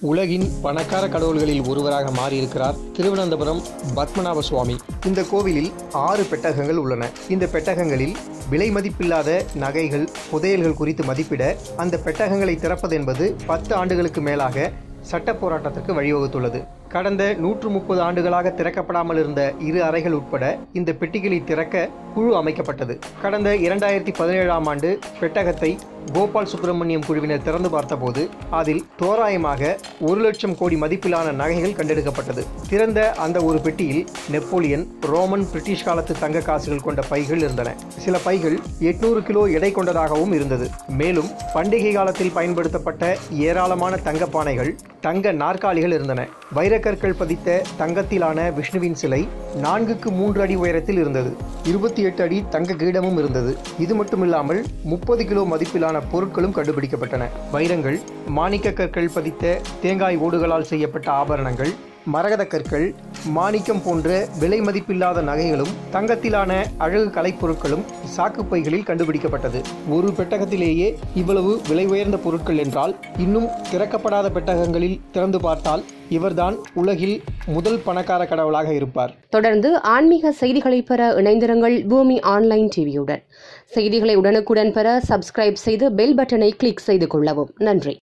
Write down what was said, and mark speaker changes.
Speaker 1: உலகின் பணக்கார கடவுள்களில் ஒருவராக மாறியிருக்கிறார் திருவனந்தபுரம் பத்மநாப சுவாமி. இந்த கோவிலில் ஆறு பெட்டகங்கள் உள்ளன. இந்த பெட்டகங்களில் விலை மதிப்பில்லாத நகைகள் புதையல்கள் குறித்து மதிப்பிட அந்த பெட்டகங்களை திறப்பது என்பது பத்து ஆண்டுகளுக்கு மேலாக சட்ட போராட்டத்திற்கு வழிவகுத்துள்ளது. கடந்த நூற்று முப்பது ஆண்டுகளாக திறக்கப்படாமல் இருந்த இரு அறைகள் உட்பட இந்த பெட்டிகளை திறக்க குழு அமைக்கப்பட்டது. கடந்த இரண்டாயிரத்தி பதினேழாம் ஆண்டு பெட்டகத்தை கோபால் சுப்பிரமணியம் குழுவினர் திறந்து பார்த்தபோது அதில் தோராயமாக ஒரு லட்சம் கோடி மதிப்பிலான நகைகள் கண்டெடுக்கப்பட்டது. திறந்த அந்த ஒரு பெட்டியில் நெப்போலியன் ரோமன் பிரிட்டிஷ் காலத்து தங்க காசுகள் கொண்ட பைகள் இருந்தன. சில பைகள் எட்நூறு கிலோ எடை கொண்டதாகவும் இருந்தது. மேலும் பண்டிகை காலத்தில் பயன்படுத்தப்பட்ட ஏராளமான தங்க பானைகள் தங்க நாற்காலிகள் இருந்தன. வைரக்கற்கள் பதித்த தங்கத்திலான விஷ்ணுவின் சிலை நான்குக்கு மூன்று அடி உயரத்தில் இருந்தது. இருபத்தி எட்டு அடி தங்க கீடமும் இருந்தது. இது மட்டுமில்லாமல் முப்பது கிலோ மதிப்பிலான பொருட்களும் கண்டுபிடிக்கப்பட்டன. வைரங்கள் மாணிக்க கற்கள் பதித்த தேங்காய் ஓடுகளால் செய்யப்பட்ட ஆபரணங்கள் மரகத கற்கள் மாணிக்கம் போன்ற விலை மதிப்பில்லாத நகைகளும் தங்கத்திலான அழகு கலைப்பொருட்களும் சாக்குப்பைகளில் கண்டுபிடிக்கப்பட்டது. ஒரு பெட்டகத்திலேயே இவ்வளவு விலை உயர்ந்த பொருட்கள் என்றால் இன்னும் திறக்கப்படாத பெட்டகங்களில் திறந்து பார்த்தால் இவர்தான் உலகில் முதல் பணக்கார கடவுளாக இருப்பார்.
Speaker 2: தொடர்ந்து ஆன்மீக செய்திகளை பெற இணைந்திருங்கள் பூமி ஆன்லைன் டிவியுடன். செய்திகளை உடனுக்குடன் பெற சப்ஸ்கிரைப் செய்து பெல் பட்டனை கிளிக் செய்து கொள்ளவும். நன்றி.